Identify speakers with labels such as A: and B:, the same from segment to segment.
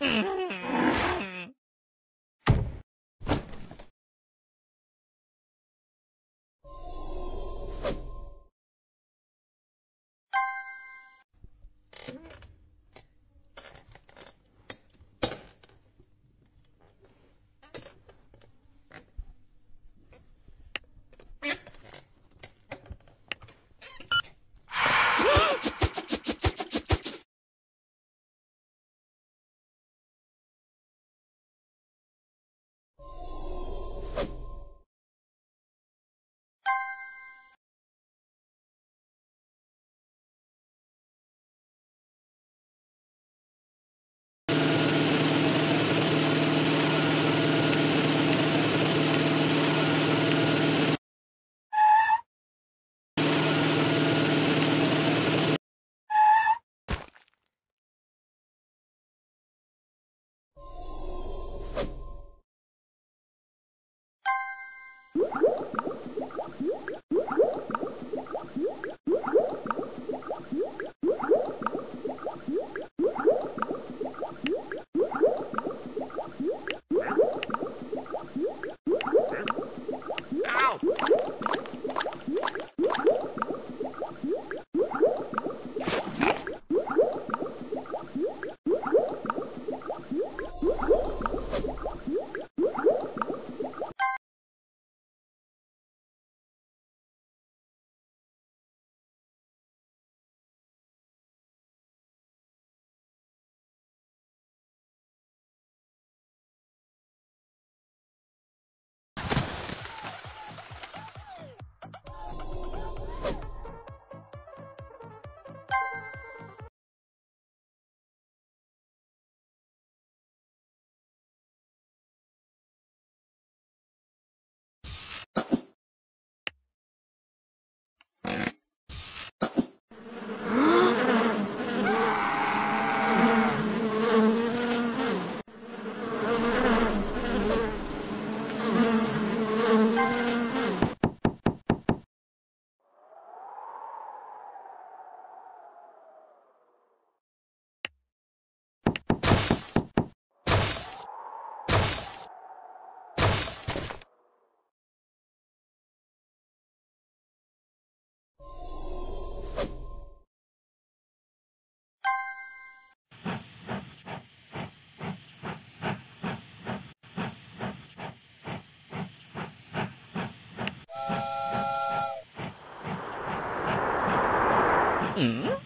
A: Mm-hmm.
B: Mm?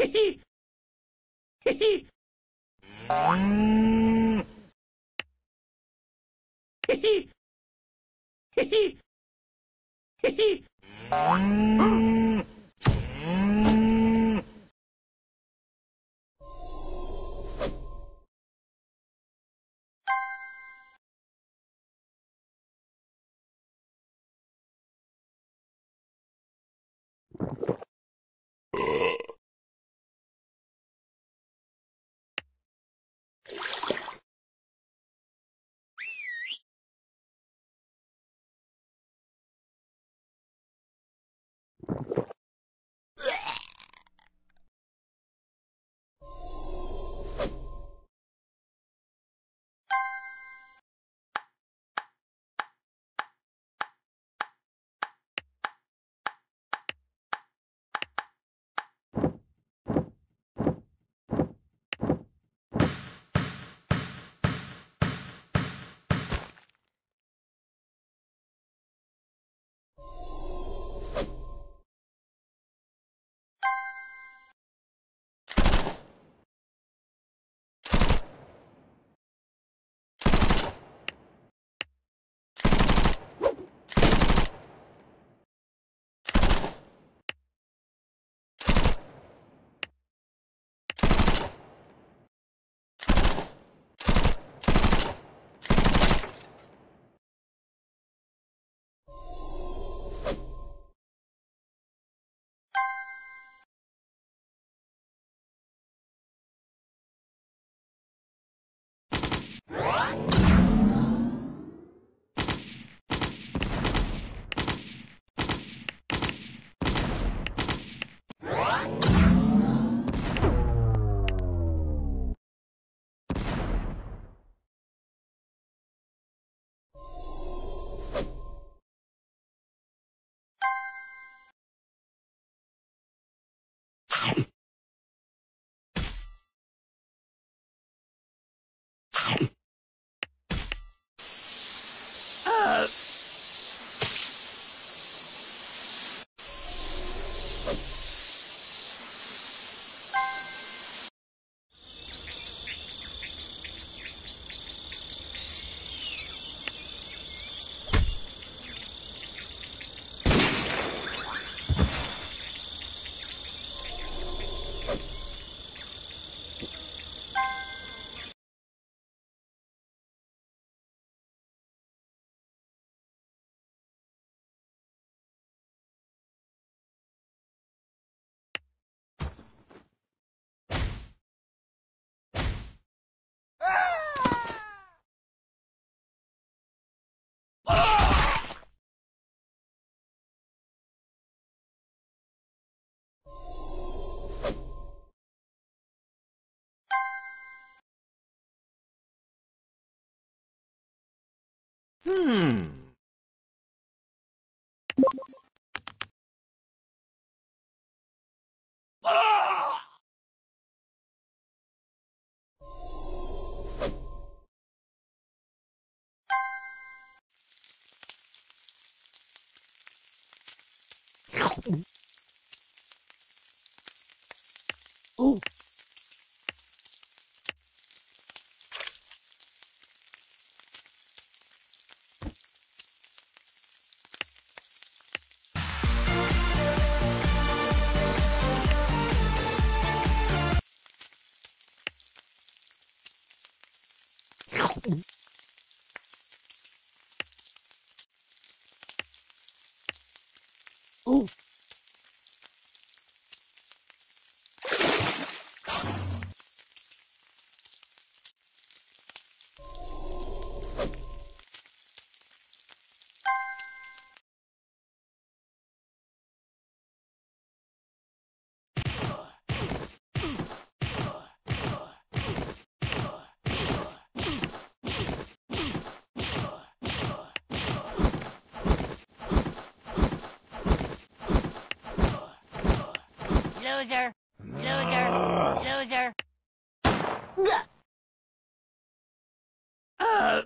B: Hee hee. Hee hee. Hmm.
A: Ooh. Ooh.
C: Loser. Loser. Loser.
B: Uh,